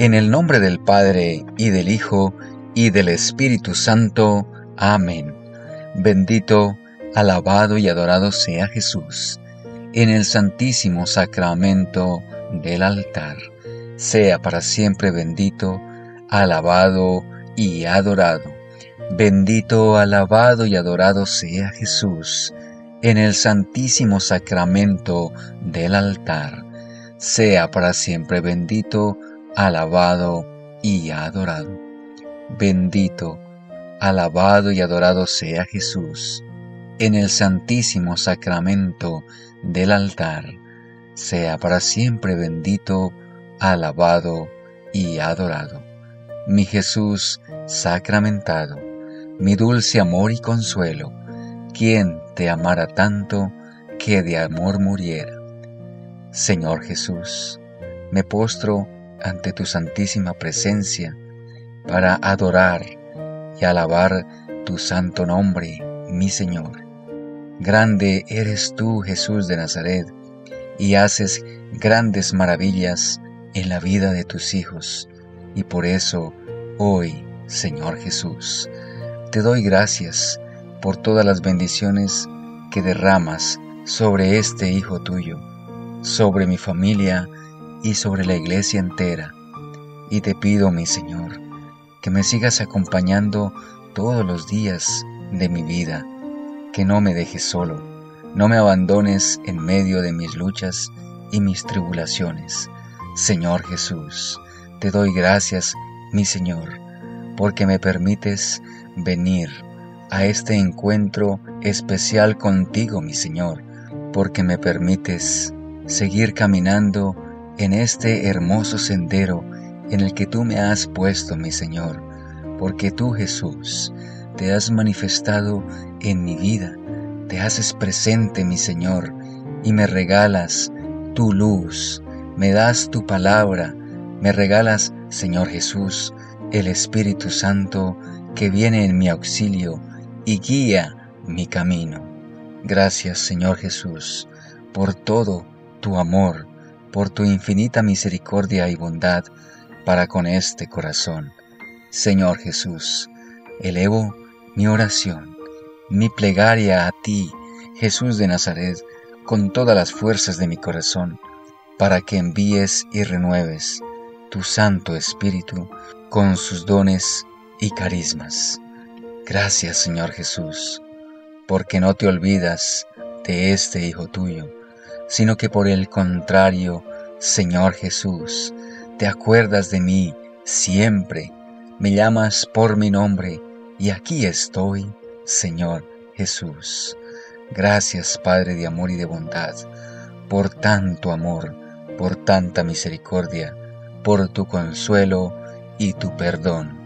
En el nombre del Padre, y del Hijo, y del Espíritu Santo. Amén. Bendito, alabado y adorado sea Jesús, en el santísimo sacramento del altar. Sea para siempre bendito, alabado y adorado. Bendito, alabado y adorado sea Jesús, en el santísimo sacramento del altar. Sea para siempre bendito, alabado y adorado. Bendito, alabado y adorado sea Jesús en el santísimo sacramento del altar. Sea para siempre bendito, alabado y adorado. Mi Jesús sacramentado, mi dulce amor y consuelo, quien te amara tanto que de amor muriera. Señor Jesús, me postro ante tu santísima presencia para adorar y alabar tu santo nombre, mi Señor. Grande eres tú, Jesús de Nazaret, y haces grandes maravillas en la vida de tus hijos, y por eso hoy, Señor Jesús, te doy gracias por todas las bendiciones que derramas sobre este Hijo tuyo, sobre mi familia y sobre la iglesia entera y te pido, mi Señor, que me sigas acompañando todos los días de mi vida, que no me dejes solo, no me abandones en medio de mis luchas y mis tribulaciones. Señor Jesús, te doy gracias, mi Señor, porque me permites venir a este encuentro especial contigo, mi Señor, porque me permites seguir caminando en este hermoso sendero en el que tú me has puesto, mi Señor, porque tú, Jesús, te has manifestado en mi vida, te haces presente, mi Señor, y me regalas tu luz, me das tu palabra, me regalas, Señor Jesús, el Espíritu Santo que viene en mi auxilio y guía mi camino. Gracias, Señor Jesús, por todo tu amor, por tu infinita misericordia y bondad, para con este corazón. Señor Jesús, elevo mi oración, mi plegaria a ti, Jesús de Nazaret, con todas las fuerzas de mi corazón, para que envíes y renueves tu Santo Espíritu con sus dones y carismas. Gracias, Señor Jesús, porque no te olvidas de este Hijo tuyo, sino que por el contrario, Señor Jesús, te acuerdas de mí siempre, me llamas por mi nombre y aquí estoy, Señor Jesús. Gracias, Padre de amor y de bondad, por tanto amor, por tanta misericordia, por tu consuelo y tu perdón.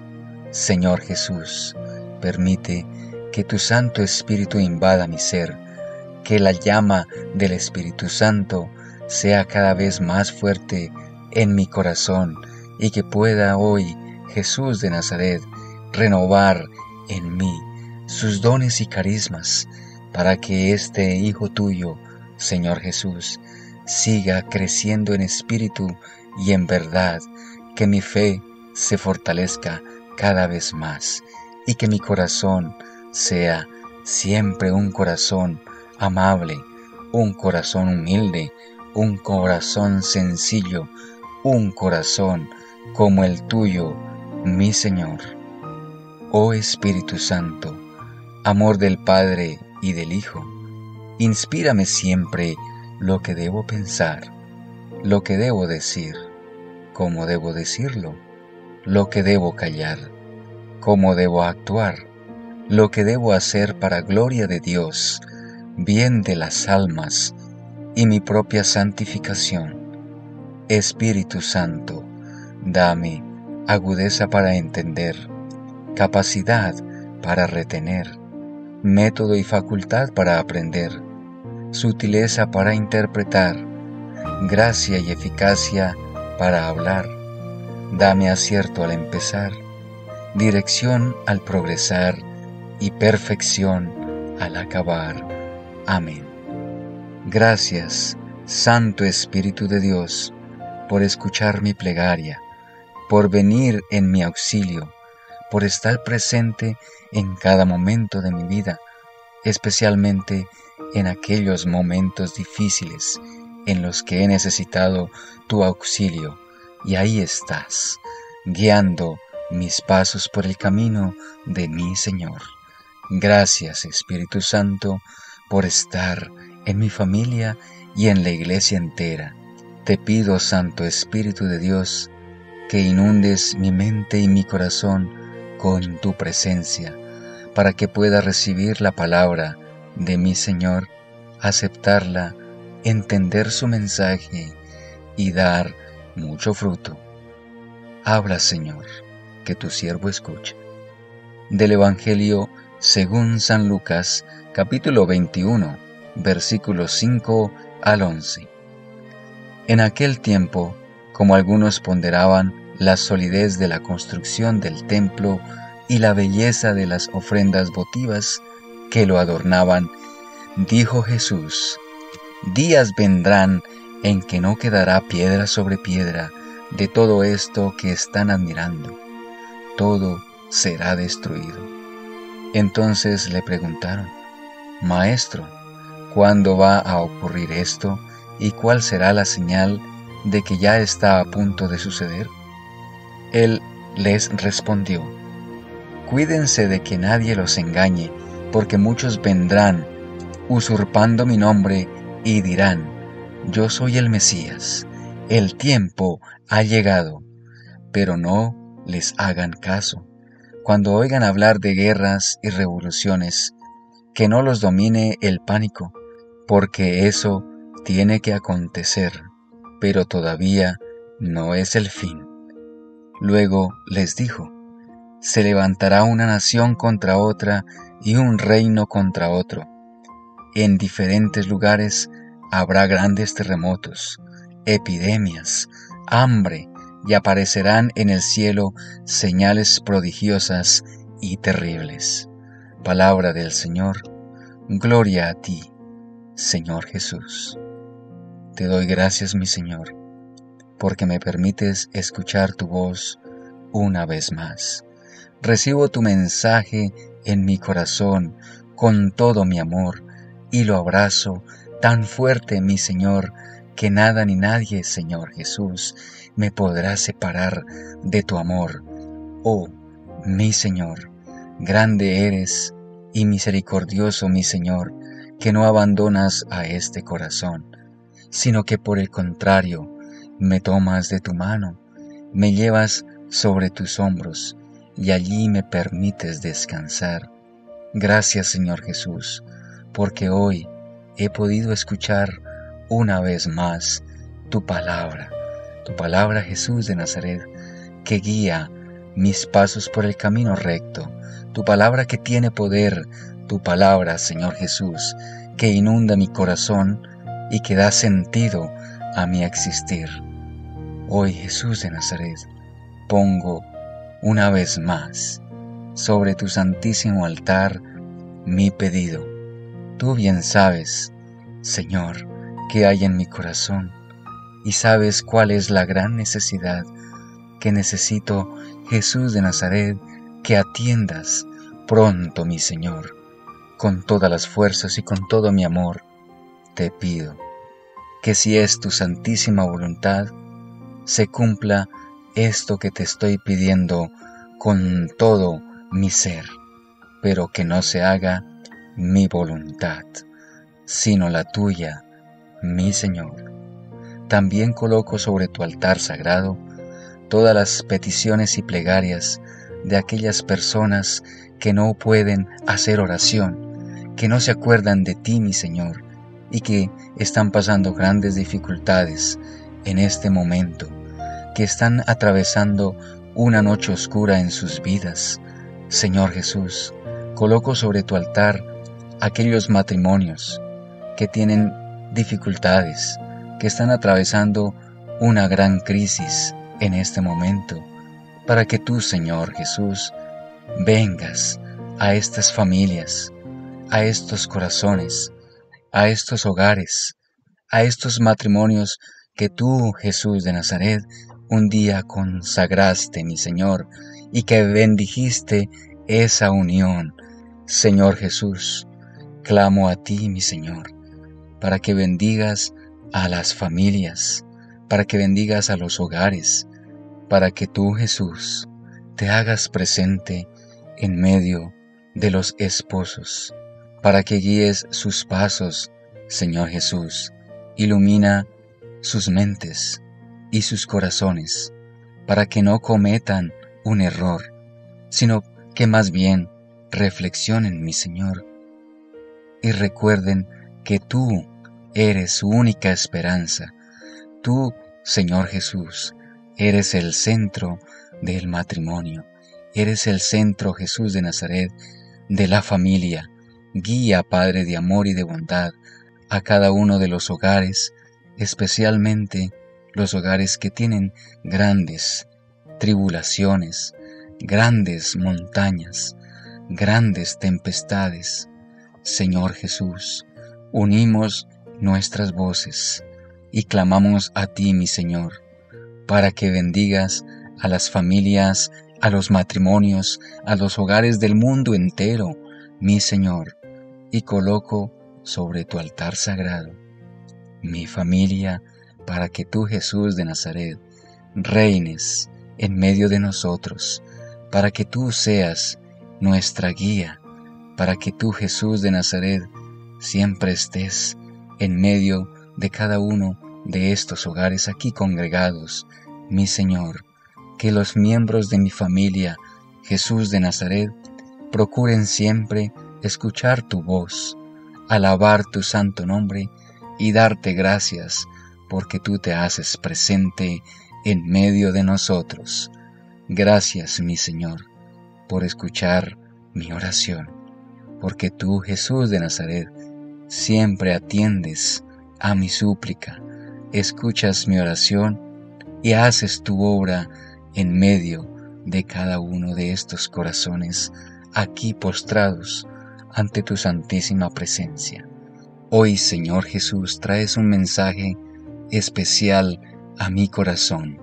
Señor Jesús, permite que tu Santo Espíritu invada mi ser, que la llama del Espíritu Santo sea cada vez más fuerte en mi corazón y que pueda hoy Jesús de Nazaret renovar en mí sus dones y carismas para que este Hijo tuyo, Señor Jesús, siga creciendo en espíritu y en verdad, que mi fe se fortalezca cada vez más y que mi corazón sea siempre un corazón amable, un corazón humilde, un corazón sencillo, un corazón como el tuyo, mi Señor. Oh Espíritu Santo, amor del Padre y del Hijo, inspírame siempre lo que debo pensar, lo que debo decir, cómo debo decirlo, lo que debo callar, cómo debo actuar, lo que debo hacer para gloria de Dios, bien de las almas y mi propia santificación Espíritu Santo, dame agudeza para entender, capacidad para retener, método y facultad para aprender, sutileza para interpretar, gracia y eficacia para hablar. Dame acierto al empezar, dirección al progresar y perfección al acabar. Amén. Gracias, Santo Espíritu de Dios, por escuchar mi plegaria, por venir en mi auxilio, por estar presente en cada momento de mi vida, especialmente en aquellos momentos difíciles en los que he necesitado tu auxilio, y ahí estás, guiando mis pasos por el camino de mi Señor. Gracias Espíritu Santo por estar en mi familia y en la iglesia entera. Te pido, Santo Espíritu de Dios, que inundes mi mente y mi corazón con tu presencia, para que pueda recibir la palabra de mi Señor, aceptarla, entender su mensaje y dar mucho fruto. Habla, Señor, que tu siervo escucha. Del Evangelio según San Lucas, capítulo 21, versículos 5 al 11. En aquel tiempo, como algunos ponderaban la solidez de la construcción del templo y la belleza de las ofrendas votivas que lo adornaban, dijo Jesús, días vendrán en que no quedará piedra sobre piedra de todo esto que están admirando. Todo será destruido. Entonces le preguntaron, Maestro, ¿cuándo va a ocurrir esto y cuál será la señal de que ya está a punto de suceder? Él les respondió, Cuídense de que nadie los engañe, porque muchos vendrán, usurpando mi nombre, y dirán, Yo soy el Mesías, el tiempo ha llegado, pero no les hagan caso. Cuando oigan hablar de guerras y revoluciones, que no los domine el pánico, porque eso tiene que acontecer, pero todavía no es el fin. Luego les dijo, se levantará una nación contra otra y un reino contra otro. En diferentes lugares habrá grandes terremotos, epidemias, hambre, y aparecerán en el cielo señales prodigiosas y terribles. Palabra del Señor, gloria a ti, Señor Jesús. Te doy gracias, mi Señor, porque me permites escuchar tu voz una vez más. Recibo tu mensaje en mi corazón con todo mi amor y lo abrazo tan fuerte, mi Señor, que nada ni nadie, Señor Jesús, me podrá separar de tu amor. Oh, mi Señor, grande eres y misericordioso, mi Señor, que no abandonas a este corazón, sino que por el contrario, me tomas de tu mano, me llevas sobre tus hombros y allí me permites descansar. Gracias, Señor Jesús, porque hoy he podido escuchar una vez más tu palabra tu palabra Jesús de Nazaret, que guía mis pasos por el camino recto, tu palabra que tiene poder, tu palabra, Señor Jesús, que inunda mi corazón y que da sentido a mi existir. Hoy, Jesús de Nazaret, pongo una vez más sobre tu santísimo altar mi pedido. Tú bien sabes, Señor, que hay en mi corazón y sabes cuál es la gran necesidad que necesito, Jesús de Nazaret, que atiendas pronto, mi Señor. Con todas las fuerzas y con todo mi amor, te pido que si es tu santísima voluntad, se cumpla esto que te estoy pidiendo con todo mi ser, pero que no se haga mi voluntad, sino la tuya, mi Señor. También coloco sobre tu altar sagrado todas las peticiones y plegarias de aquellas personas que no pueden hacer oración, que no se acuerdan de ti, mi Señor, y que están pasando grandes dificultades en este momento, que están atravesando una noche oscura en sus vidas. Señor Jesús, coloco sobre tu altar aquellos matrimonios que tienen dificultades, que están atravesando una gran crisis en este momento, para que tú, Señor Jesús, vengas a estas familias, a estos corazones, a estos hogares, a estos matrimonios que tú, Jesús de Nazaret, un día consagraste, mi Señor, y que bendijiste esa unión. Señor Jesús, clamo a ti, mi Señor, para que bendigas a las familias, para que bendigas a los hogares, para que tú, Jesús, te hagas presente en medio de los esposos, para que guíes sus pasos, Señor Jesús, ilumina sus mentes y sus corazones, para que no cometan un error, sino que más bien reflexionen, mi Señor, y recuerden que tú eres su única esperanza. Tú, Señor Jesús, eres el centro del matrimonio. Eres el centro, Jesús de Nazaret, de la familia. Guía, Padre de amor y de bondad, a cada uno de los hogares, especialmente los hogares que tienen grandes tribulaciones, grandes montañas, grandes tempestades. Señor Jesús, unimos nuestras voces y clamamos a ti, mi Señor, para que bendigas a las familias, a los matrimonios, a los hogares del mundo entero, mi Señor, y coloco sobre tu altar sagrado mi familia, para que tú, Jesús de Nazaret, reines en medio de nosotros, para que tú seas nuestra guía, para que tú, Jesús de Nazaret, siempre estés en medio de cada uno de estos hogares aquí congregados, mi Señor, que los miembros de mi familia, Jesús de Nazaret, procuren siempre escuchar tu voz, alabar tu santo nombre y darte gracias porque tú te haces presente en medio de nosotros. Gracias, mi Señor, por escuchar mi oración, porque tú, Jesús de Nazaret, siempre atiendes a mi súplica, escuchas mi oración y haces tu obra en medio de cada uno de estos corazones aquí postrados ante tu santísima presencia. Hoy, Señor Jesús, traes un mensaje especial a mi corazón.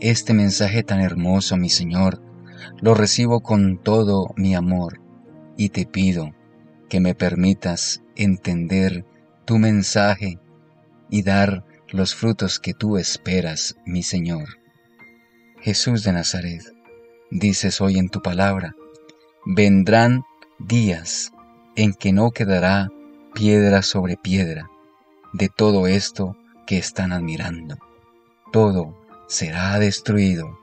Este mensaje tan hermoso, mi Señor, lo recibo con todo mi amor y te pido que me permitas entender tu mensaje y dar los frutos que tú esperas, mi Señor. Jesús de Nazaret, dices hoy en tu palabra, vendrán días en que no quedará piedra sobre piedra de todo esto que están admirando. Todo será destruido.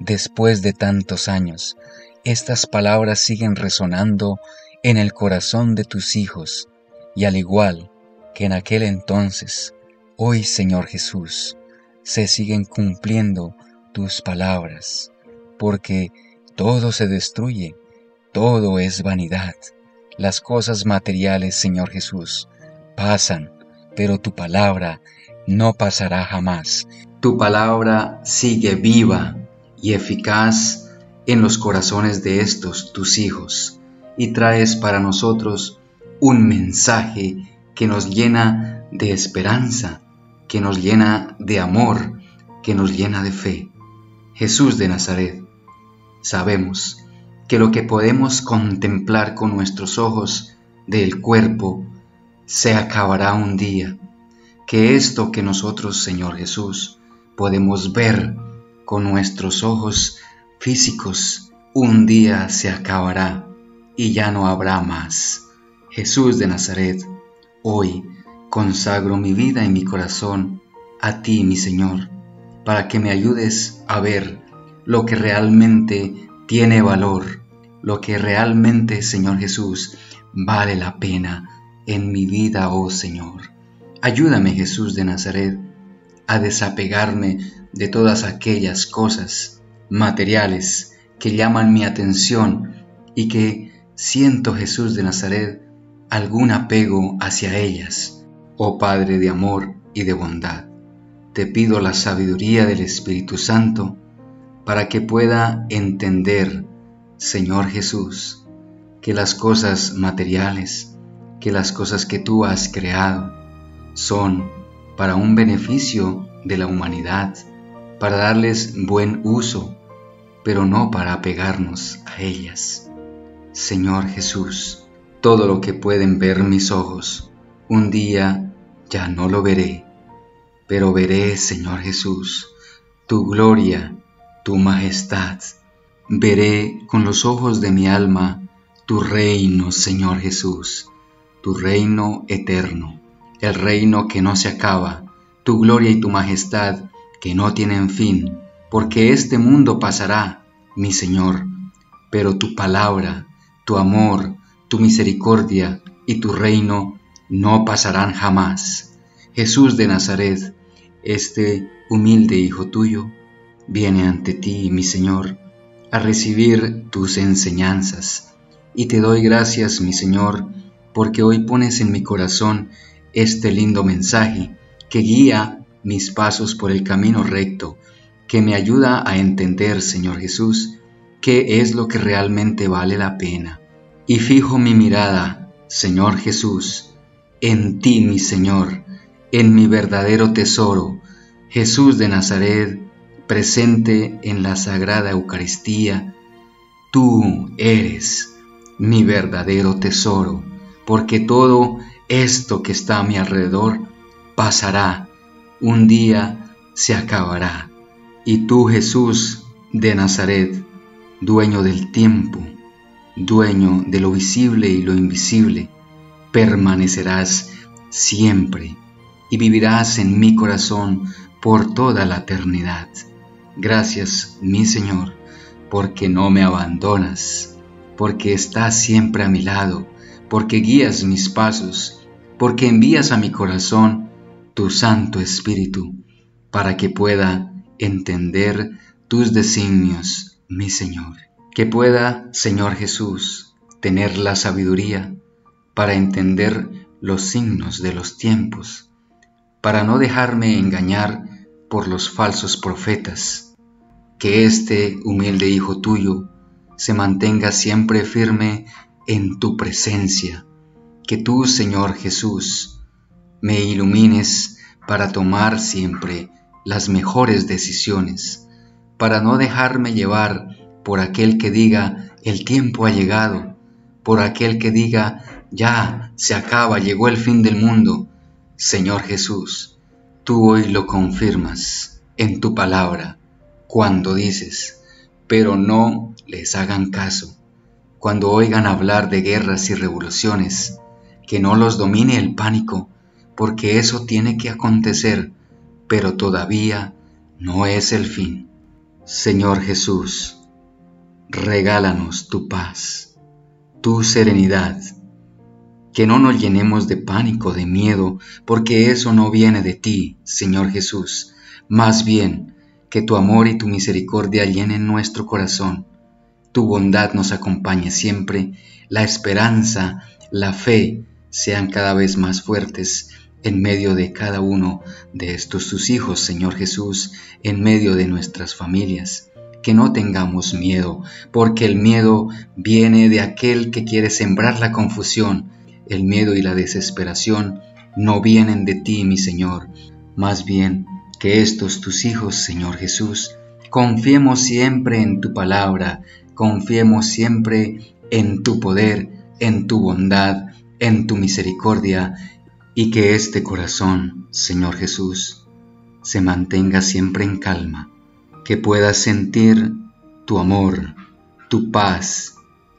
Después de tantos años, estas palabras siguen resonando en el corazón de tus hijos, y al igual que en aquel entonces, hoy Señor Jesús, se siguen cumpliendo tus palabras, porque todo se destruye, todo es vanidad. Las cosas materiales, Señor Jesús, pasan, pero tu palabra no pasará jamás. Tu palabra sigue viva y eficaz en los corazones de estos tus hijos y traes para nosotros un mensaje que nos llena de esperanza, que nos llena de amor, que nos llena de fe. Jesús de Nazaret, sabemos que lo que podemos contemplar con nuestros ojos del cuerpo se acabará un día, que esto que nosotros, Señor Jesús, podemos ver con nuestros ojos físicos, un día se acabará y ya no habrá más. Jesús de Nazaret, hoy consagro mi vida y mi corazón a ti, mi Señor, para que me ayudes a ver lo que realmente tiene valor, lo que realmente, Señor Jesús, vale la pena en mi vida, oh Señor. Ayúdame, Jesús de Nazaret, a desapegarme de todas aquellas cosas materiales que llaman mi atención y que siento, Jesús de Nazaret, algún apego hacia ellas. Oh Padre de amor y de bondad, te pido la sabiduría del Espíritu Santo para que pueda entender, Señor Jesús, que las cosas materiales, que las cosas que tú has creado, son para un beneficio de la humanidad, para darles buen uso, pero no para apegarnos a ellas. Señor Jesús, todo lo que pueden ver mis ojos, un día ya no lo veré, pero veré, Señor Jesús, tu gloria, tu majestad. Veré con los ojos de mi alma tu reino, Señor Jesús, tu reino eterno, el reino que no se acaba, tu gloria y tu majestad que no tienen fin, porque este mundo pasará, mi Señor, pero tu palabra, tu amor, tu misericordia y tu reino no pasarán jamás. Jesús de Nazaret, este humilde Hijo tuyo, viene ante ti, mi Señor, a recibir tus enseñanzas. Y te doy gracias, mi Señor, porque hoy pones en mi corazón este lindo mensaje que guía mis pasos por el camino recto, que me ayuda a entender, Señor Jesús, qué es lo que realmente vale la pena. Y fijo mi mirada, Señor Jesús, en ti, mi Señor, en mi verdadero tesoro, Jesús de Nazaret, presente en la Sagrada Eucaristía. Tú eres mi verdadero tesoro, porque todo esto que está a mi alrededor pasará, un día se acabará. Y tú, Jesús de Nazaret, dueño del tiempo, dueño de lo visible y lo invisible, permanecerás siempre y vivirás en mi corazón por toda la eternidad. Gracias, mi Señor, porque no me abandonas, porque estás siempre a mi lado, porque guías mis pasos, porque envías a mi corazón tu Santo Espíritu, para que pueda entender tus designios, mi Señor. Que pueda, Señor Jesús, tener la sabiduría para entender los signos de los tiempos, para no dejarme engañar por los falsos profetas. Que este humilde Hijo tuyo se mantenga siempre firme en tu presencia. Que tú, Señor Jesús, me ilumines para tomar siempre las mejores decisiones, para no dejarme llevar por aquel que diga el tiempo ha llegado, por aquel que diga ya se acaba, llegó el fin del mundo. Señor Jesús, Tú hoy lo confirmas en tu palabra cuando dices, pero no les hagan caso. Cuando oigan hablar de guerras y revoluciones, que no los domine el pánico, porque eso tiene que acontecer, pero todavía no es el fin. Señor Jesús, regálanos tu paz, tu serenidad, que no nos llenemos de pánico, de miedo, porque eso no viene de ti, Señor Jesús. Más bien, que tu amor y tu misericordia llenen nuestro corazón, tu bondad nos acompañe siempre, la esperanza, la fe sean cada vez más fuertes en medio de cada uno de estos tus hijos, Señor Jesús, en medio de nuestras familias. Que no tengamos miedo, porque el miedo viene de aquel que quiere sembrar la confusión, el miedo y la desesperación no vienen de ti, mi Señor, más bien que estos tus hijos, Señor Jesús, confiemos siempre en tu palabra, confiemos siempre en tu poder, en tu bondad, en tu misericordia, y que este corazón, Señor Jesús, se mantenga siempre en calma, que pueda sentir tu amor, tu paz,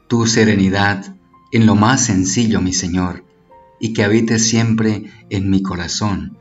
tu serenidad, en lo más sencillo, mi Señor, y que habite siempre en mi corazón,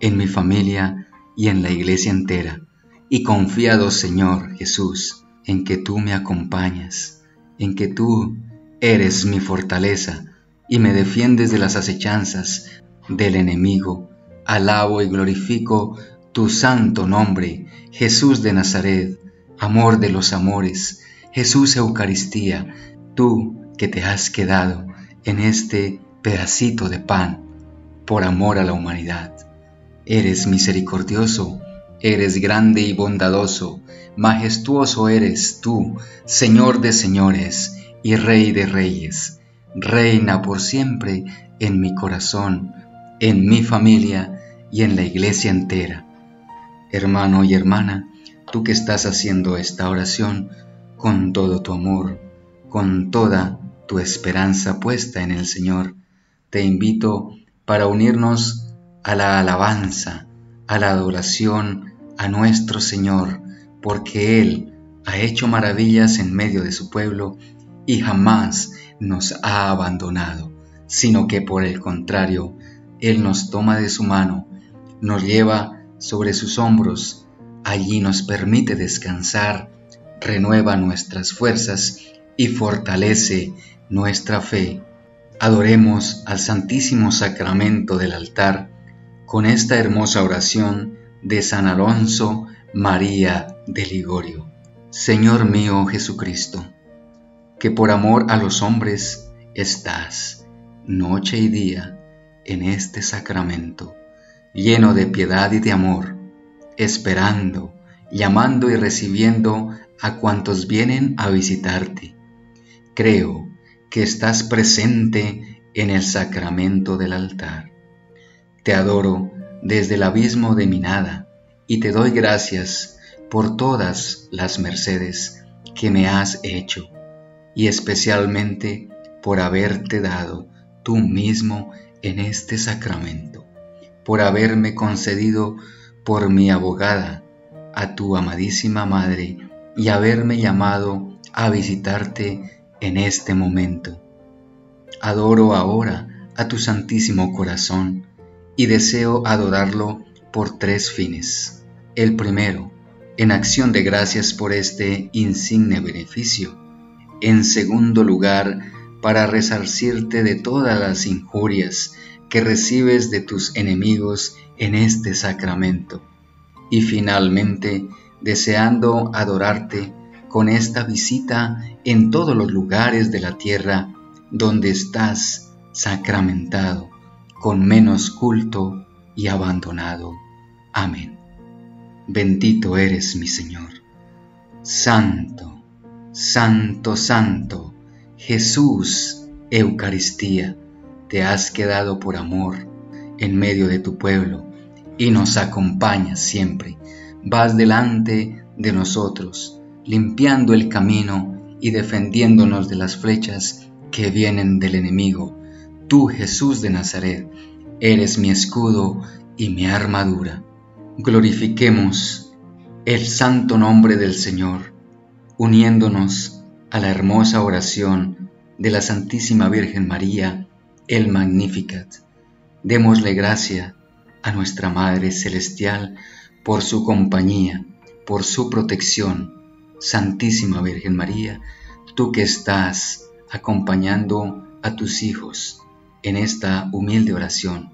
en mi familia y en la iglesia entera, y confiado, Señor Jesús, en que tú me acompañas, en que tú eres mi fortaleza y me defiendes de las acechanzas del enemigo. Alabo y glorifico tu santo nombre, Jesús de Nazaret, amor de los amores, Jesús Eucaristía, tú que te has quedado en este pedacito de pan por amor a la humanidad. Eres misericordioso, eres grande y bondadoso, majestuoso eres tú, Señor de señores y Rey de reyes. Reina por siempre en mi corazón, en mi familia y en la iglesia entera. Hermano y hermana, tú que estás haciendo esta oración con todo tu amor, con toda tu esperanza puesta en el Señor, te invito para unirnos a la alabanza, a la adoración a nuestro Señor, porque Él ha hecho maravillas en medio de su pueblo y jamás nos ha abandonado, sino que por el contrario, Él nos toma de su mano, nos lleva sobre sus hombros, allí nos permite descansar, renueva nuestras fuerzas y fortalece nuestra fe. Adoremos al Santísimo Sacramento del altar con esta hermosa oración de San Alonso María de Ligorio. Señor mío Jesucristo, que por amor a los hombres estás noche y día en este sacramento, lleno de piedad y de amor, esperando, llamando y recibiendo a cuantos vienen a visitarte. Creo que estás presente en el sacramento del altar. Te adoro desde el abismo de mi nada y te doy gracias por todas las mercedes que me has hecho y especialmente por haberte dado tú mismo en este sacramento, por haberme concedido por mi abogada a tu amadísima Madre y haberme llamado a visitarte en este momento. Adoro ahora a tu Santísimo Corazón y deseo adorarlo por tres fines. El primero, en acción de gracias por este insigne beneficio. En segundo lugar, para resarcirte de todas las injurias que recibes de tus enemigos en este sacramento. Y finalmente, deseando adorarte con esta visita en todos los lugares de la tierra donde estás sacramentado, con menos culto y abandonado. Amén. Bendito eres mi Señor. Santo, santo, santo, Jesús, Eucaristía, te has quedado por amor en medio de tu pueblo y nos acompañas siempre. Vas delante de nosotros, limpiando el camino y defendiéndonos de las flechas que vienen del enemigo. Tú, Jesús de Nazaret, eres mi escudo y mi armadura glorifiquemos el santo nombre del Señor, uniéndonos a la hermosa oración de la Santísima Virgen María, el Magnificat. Démosle gracia a nuestra Madre Celestial por su compañía, por su protección. Santísima Virgen María, tú que estás acompañando a tus hijos en esta humilde oración,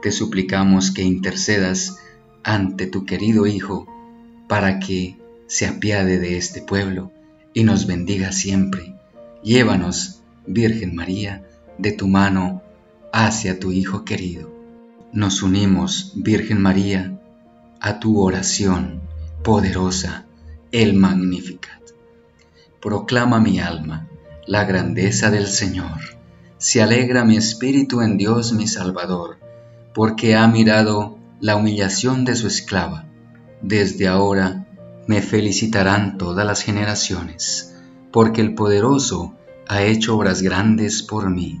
te suplicamos que intercedas ante tu querido Hijo, para que se apiade de este pueblo y nos bendiga siempre. Llévanos, Virgen María, de tu mano hacia tu Hijo querido. Nos unimos, Virgen María, a tu oración poderosa, el Magnificat. Proclama mi alma la grandeza del Señor. Se alegra mi espíritu en Dios mi Salvador, porque ha mirado la humillación de su esclava. Desde ahora me felicitarán todas las generaciones, porque el poderoso ha hecho obras grandes por mí.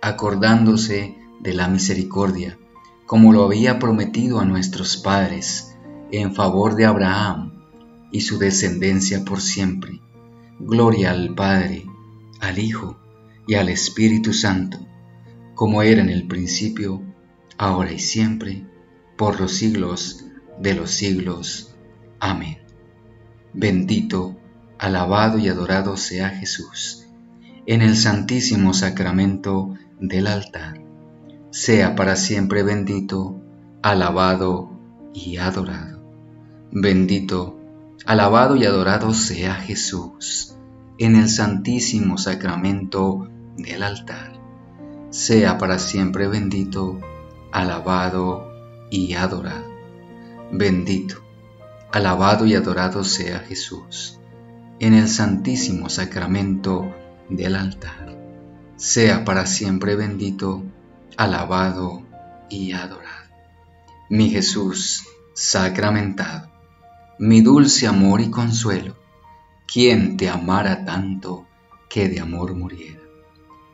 acordándose de la misericordia, como lo había prometido a nuestros padres, en favor de Abraham y su descendencia por siempre. Gloria al Padre, al Hijo y al Espíritu Santo, como era en el principio, ahora y siempre, por los siglos de los siglos. Amén. Bendito, alabado y adorado sea Jesús, en el santísimo sacramento del altar. Sea para siempre bendito, alabado y adorado. Bendito Alabado y adorado sea Jesús en el santísimo sacramento del altar. Sea para siempre bendito, alabado y adorado. Bendito, alabado y adorado sea Jesús en el santísimo sacramento del altar. Sea para siempre bendito, alabado y adorado. Mi Jesús sacramentado, mi dulce amor y consuelo, quien te amara tanto que de amor muriera.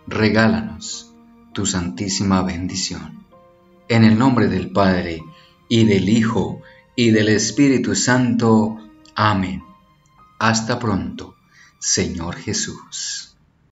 Regálanos tu santísima bendición. En el nombre del Padre, y del Hijo, y del Espíritu Santo. Amén. Hasta pronto, Señor Jesús.